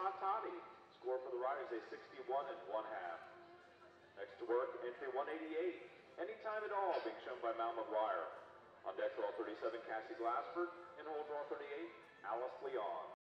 Score for the Riders a 61 and one half. Next to work, entry 188. Any Time At All being shown by Mal McGuire. On deck draw 37, Cassie Glassford. In hole draw 38, Alice Leon.